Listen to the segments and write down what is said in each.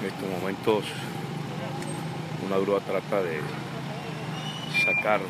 En estos momentos una grúa trata de sacar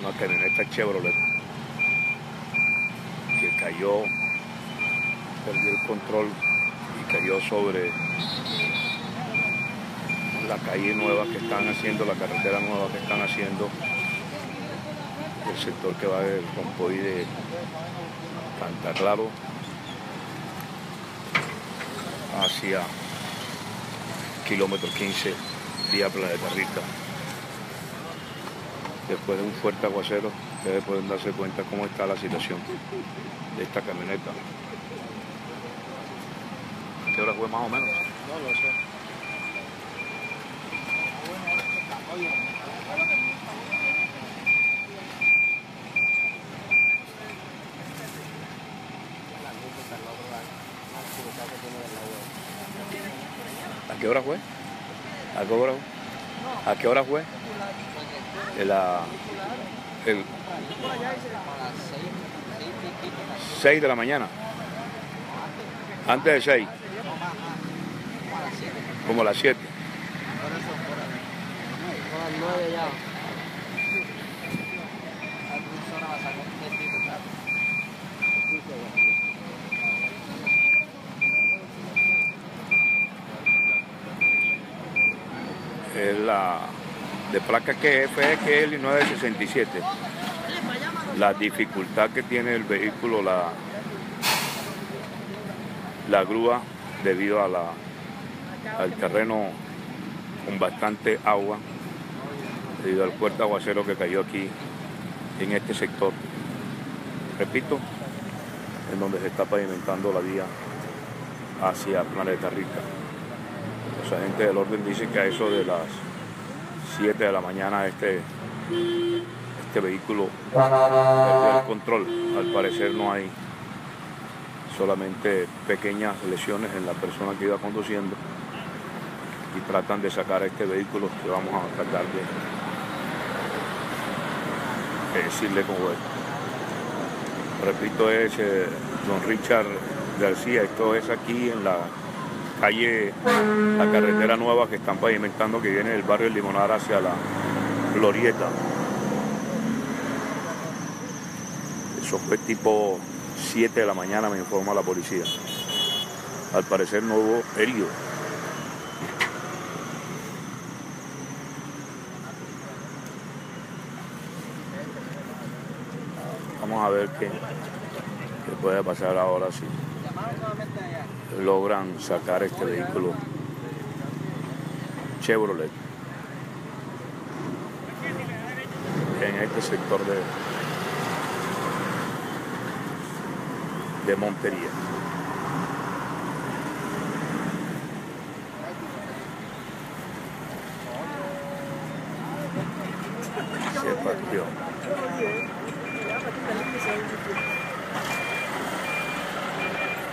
una camioneta Chevrolet que cayó, perdió el control y cayó sobre la calle nueva que están haciendo, la carretera nueva que están haciendo, el sector que va del Rompoy de Claro hacia kilómetro 15 vía Planeta Rica. Después de un fuerte aguacero, ustedes pueden darse cuenta cómo está la situación de esta camioneta. ¿Qué hora fue más o menos? No lo sé. ¿A qué hora fue? ¿A qué hora, ¿A qué hora fue? El, el 6 de la mañana. Antes de 6. Como a las 7. Son las nueve ya. Es la de placa que es FXL 967. La dificultad que tiene el vehículo, la, la grúa, debido a la, al terreno con bastante agua, debido al fuerte aguacero que cayó aquí en este sector. Repito, en donde se está pavimentando la vía hacia Planeta Rica. Los agentes del orden dicen que a eso de las 7 de la mañana este, este vehículo perdió el control. Al parecer no hay solamente pequeñas lesiones en la persona que iba conduciendo y tratan de sacar este vehículo que vamos a tratar de, de decirle cómo es. Repito, es eh, don Richard García, esto es aquí en la calle, la carretera nueva que están pavimentando que viene del barrio Limonar hacia la Glorieta. Eso fue tipo 7 de la mañana, me informa la policía. Al parecer no hubo heridos. Vamos a ver qué, qué puede pasar ahora si logran sacar este vehículo Chevrolet en este sector de, de Montería. Se partió.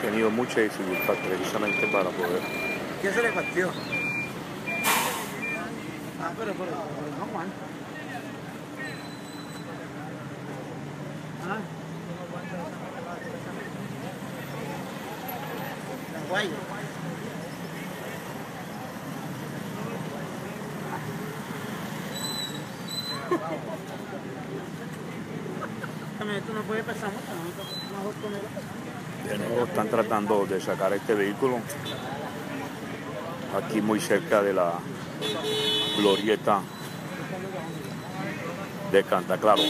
Tenido mucha dificultad precisamente para poder. ¿Qué se le partió? Ah, pero, pero, pero no, Juan. Ah. La guaya. También tú no puedes pasar mucho, ¿no? Mejor con él. Están tratando de sacar este vehículo aquí muy cerca de la glorieta de Cantaclaro.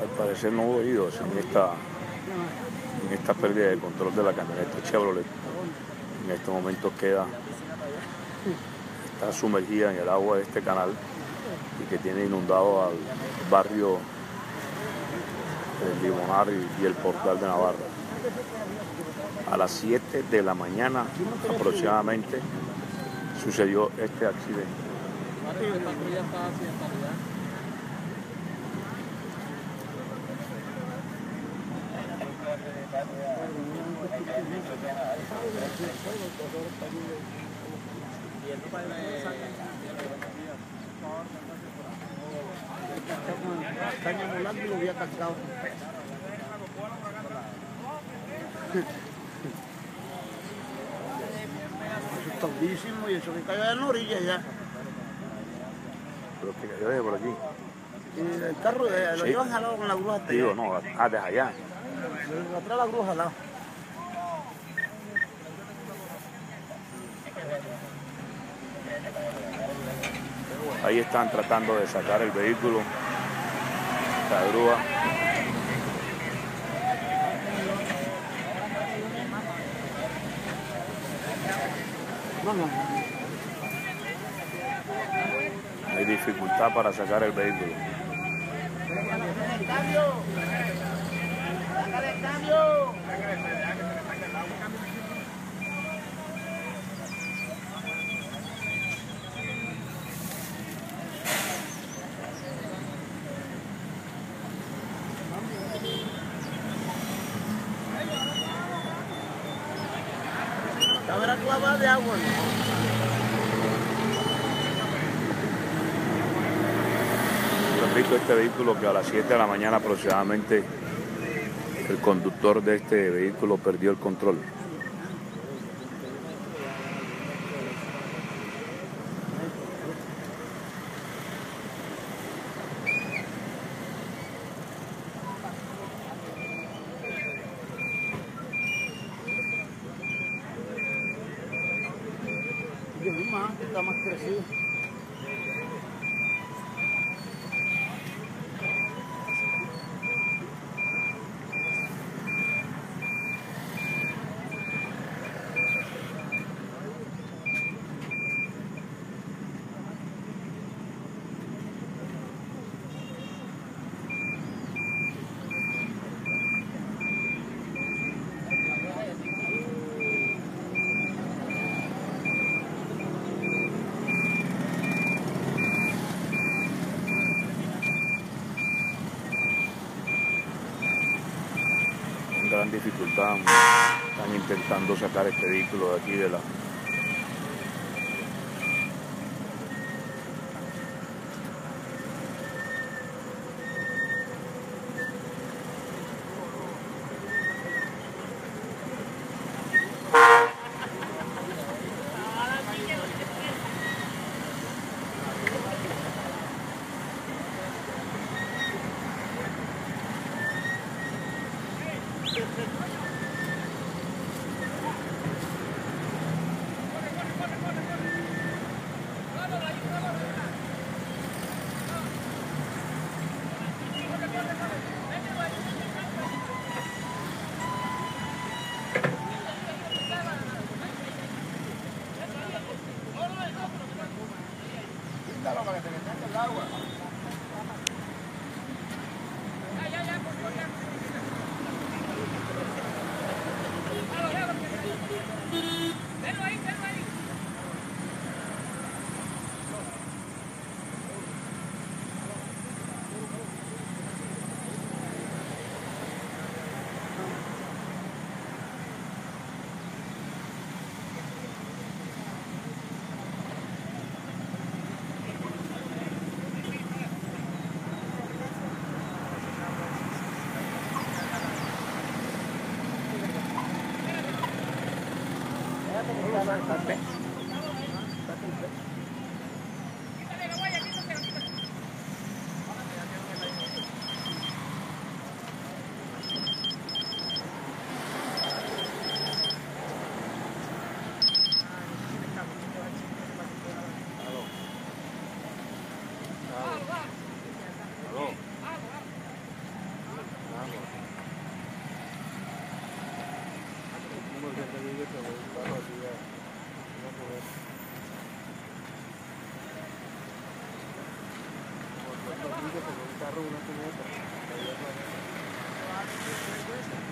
Al parecer no hubo heridos en esta, en esta pérdida de control de la camioneta Chevrolet. En este momento queda, está sumergida en el agua de este canal y que tiene inundado al barrio del Limonar y, y el Portal de Navarra. A las 7 de la mañana aproximadamente sucedió este accidente. Parece que esta patrulla está así en realidad. Caña volando y eso que cayó en la orilla ya. Pero que cayó de por aquí. El carro eh, lo llevan jalado con la grúa hasta Digo, allá. no, ah, desde allá. Atrás la grúa jalado. Ahí están tratando de sacar el vehículo. La grúa. Hay dificultad para sacar el vehículo. De agua. ¿no? Repito, este vehículo que a las 7 de la mañana aproximadamente el conductor de este vehículo perdió el control. Vi más, dificultad están intentando sacar este vehículo de aquí de la... Suéltalo para que se el agua. 好吧，没事。Thank you.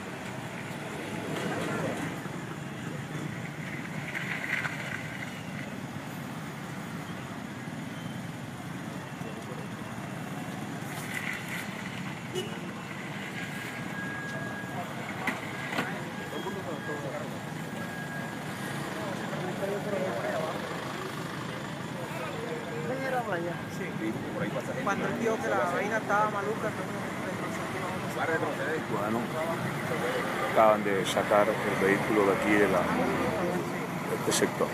Allá. Sí. por ahí pasa gente. Cuando él vio que la vaina estaba maluca, entonces Va a retroceder. Bueno, acaban de sacar el vehículo de aquí de, la, de este sector.